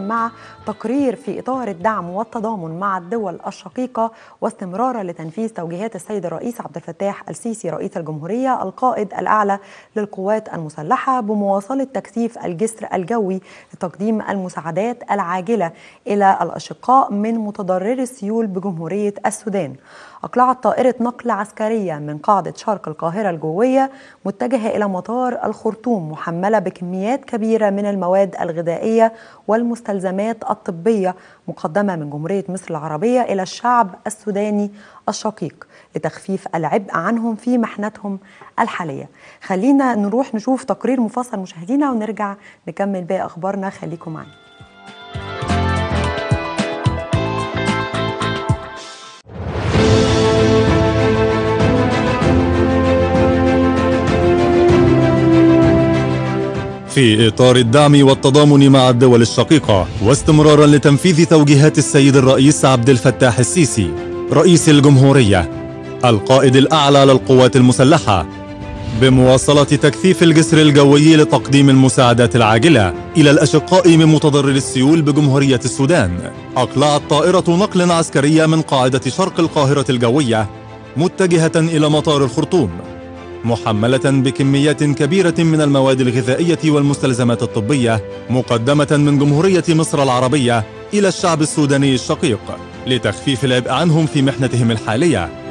مع تقرير في إطار الدعم والتضامن مع الدول الشقيقة واستمرارا لتنفيذ توجيهات السيد الرئيس عبد الفتاح السيسي رئيس الجمهورية القائد الأعلى للقوات المسلحة بمواصلة تكثيف الجسر الجوي لتقديم المساعدات العاجلة إلى الأشقاء من متضرري السيول بجمهورية السودان. أقلعت طائرة نقل عسكرية من قاعدة شرق القاهرة الجوية متجهة إلى مطار الخرطوم محملة بكميات كبيرة من المواد الغذائية والمستلزمات الطبية مقدمة من جمهورية مصر العربية إلى الشعب السوداني الشقيق لتخفيف العبء عنهم في محنتهم الحالية. خلينا نروح نشوف تقرير مفصل مشاهدينا ونرجع نكمل باقي أخبارنا. خليكم معنا. في إطار الدعم والتضامن مع الدول الشقيقة واستمرارا لتنفيذ توجيهات السيد الرئيس عبد الفتاح السيسي رئيس الجمهورية القائد الأعلى للقوات المسلحة بمواصلة تكثيف الجسر الجوي لتقديم المساعدات العاجلة إلى الأشقاء من متضرر السيول بجمهورية السودان. أقلعت طائرة نقل عسكرية من قاعدة شرق القاهرة الجوية متجهة إلى مطار الخرطوم. محملة بكميات كبيرة من المواد الغذائية والمستلزمات الطبية مقدمة من جمهورية مصر العربية إلى الشعب السوداني الشقيق لتخفيف العبء عنهم في محنتهم الحالية.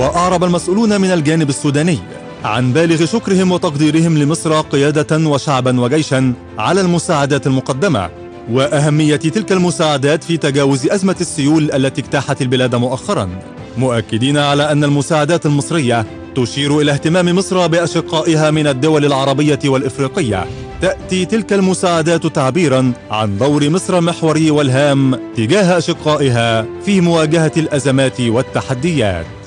وأعرب المسؤولون من الجانب السوداني عن بالغ شكرهم وتقديرهم لمصر قيادة وشعبا وجيشا على المساعدات المقدمة وأهمية تلك المساعدات في تجاوز أزمة السيول التي اجتاحت البلاد مؤخرا مؤكدين على أن المساعدات المصرية تشير إلى اهتمام مصر بأشقائها من الدول العربية والإفريقية. تأتي تلك المساعدات تعبيرا عن دور مصر محوري والهام تجاه أشقائها في مواجهة الأزمات والتحديات.